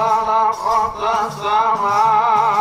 خلقت سماوات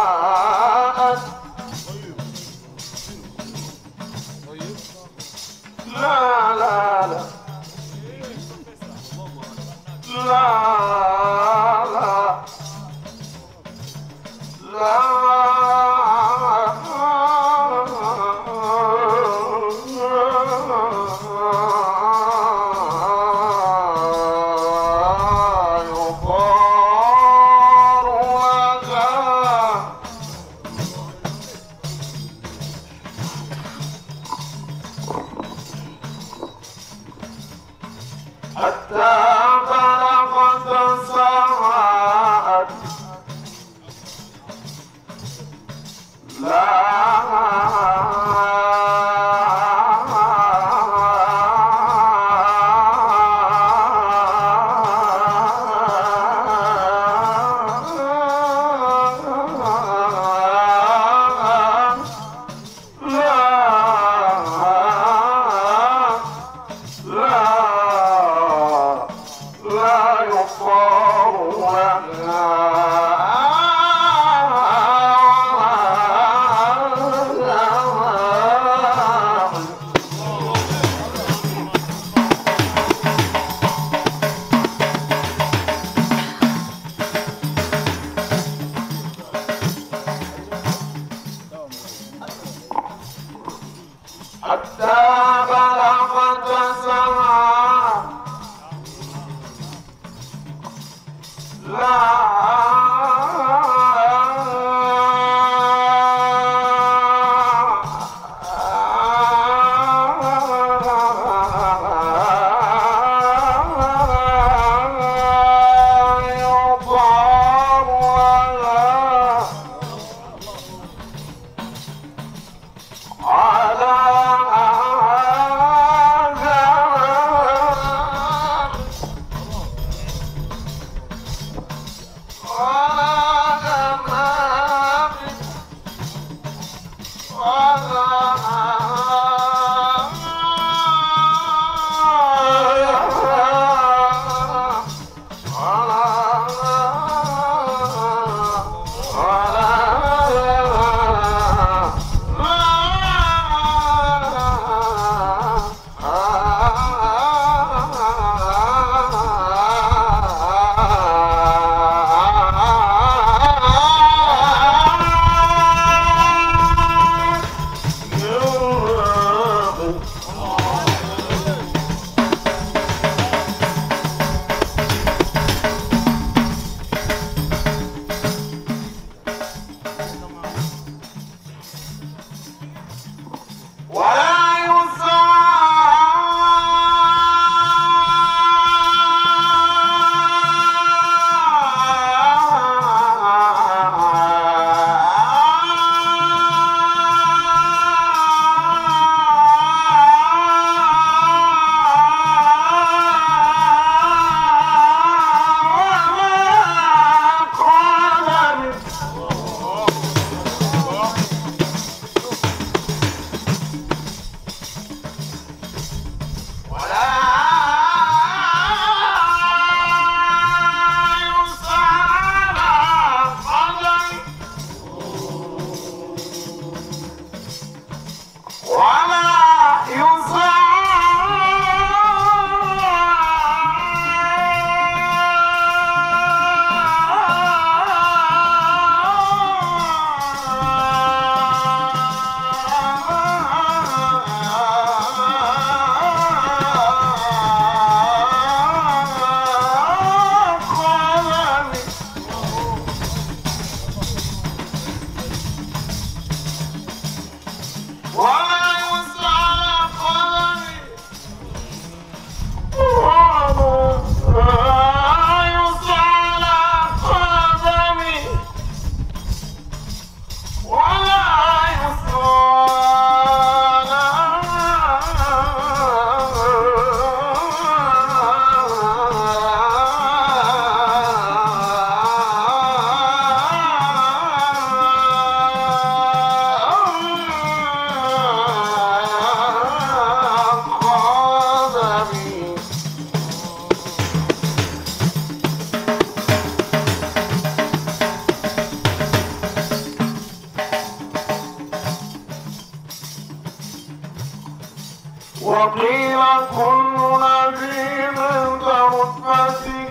وقيل كل نبي عند رتبته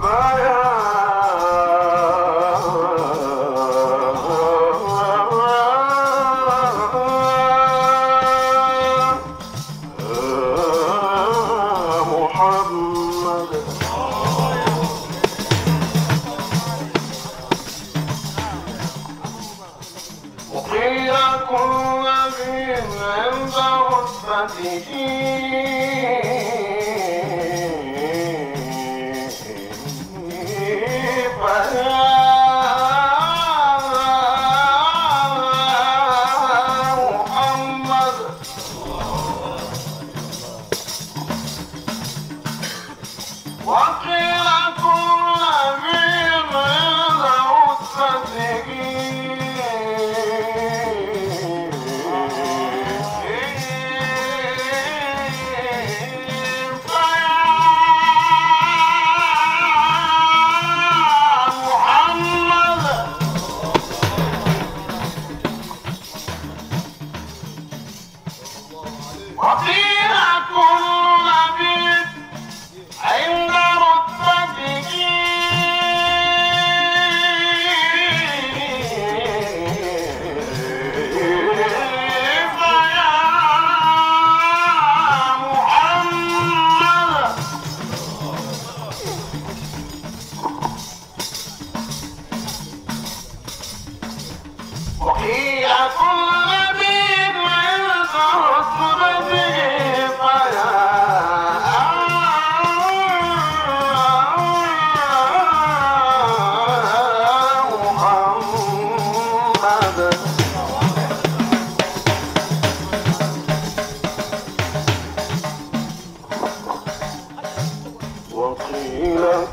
فيا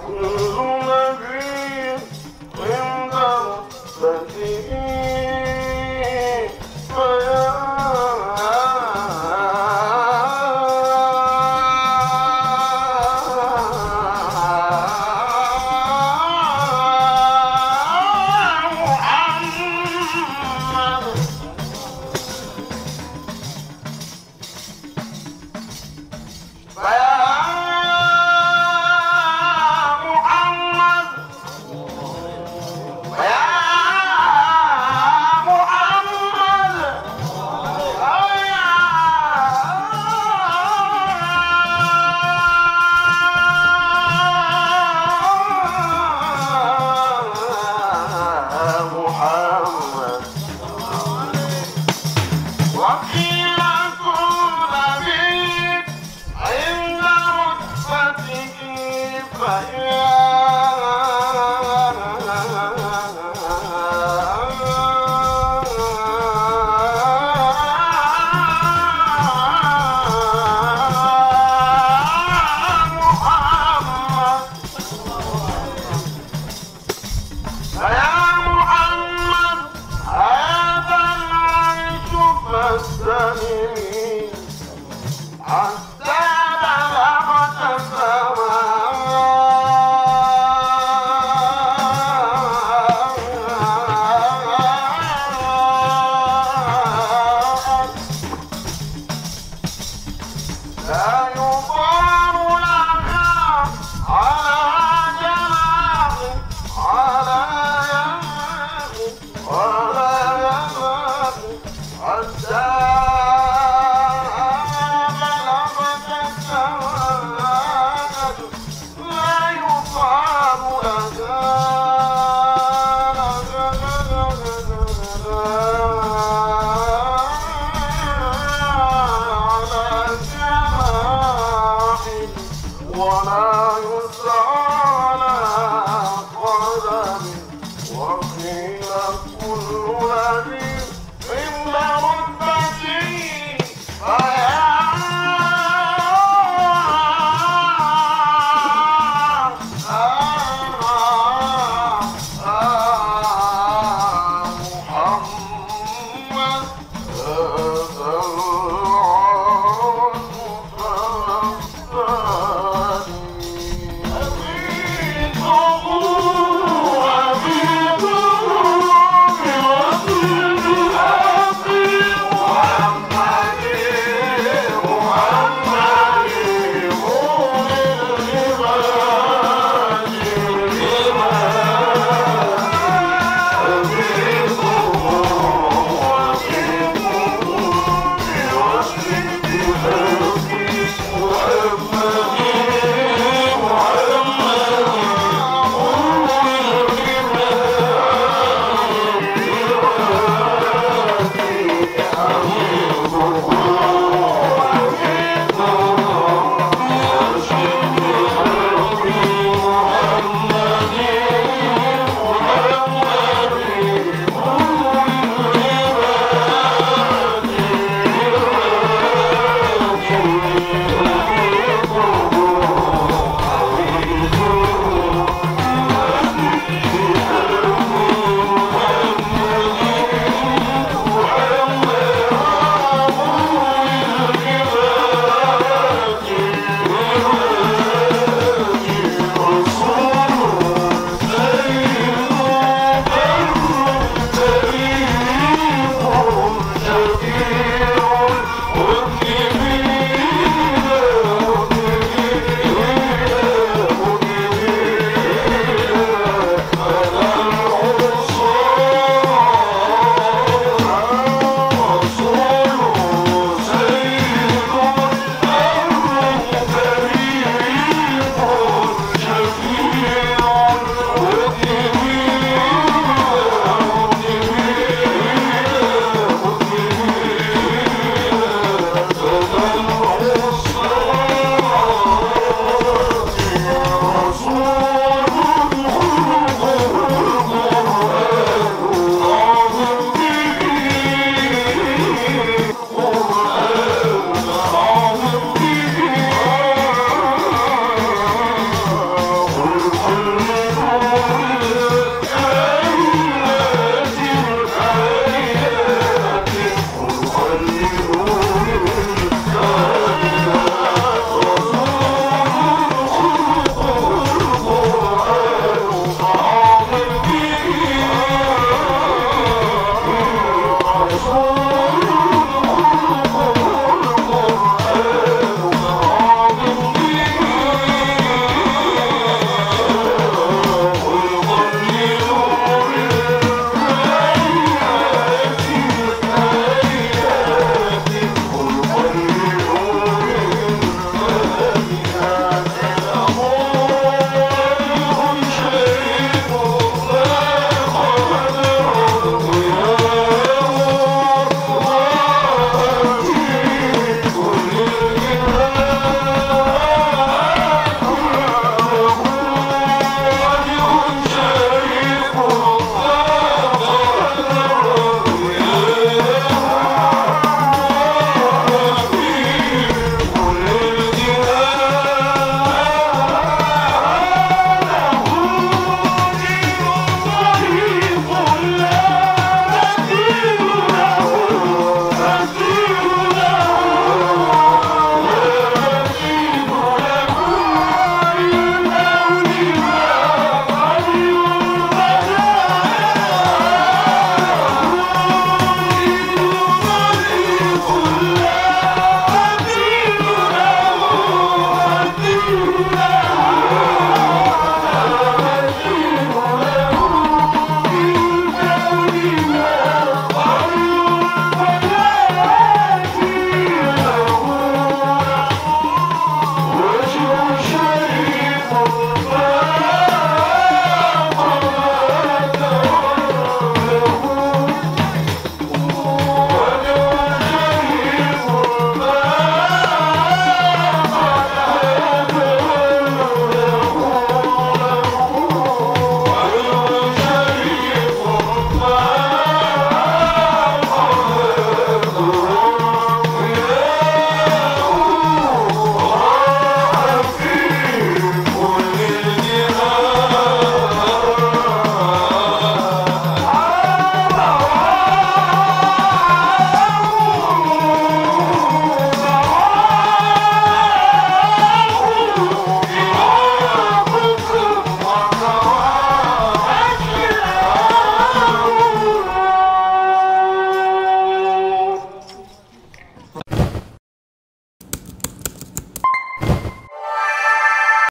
كل نبي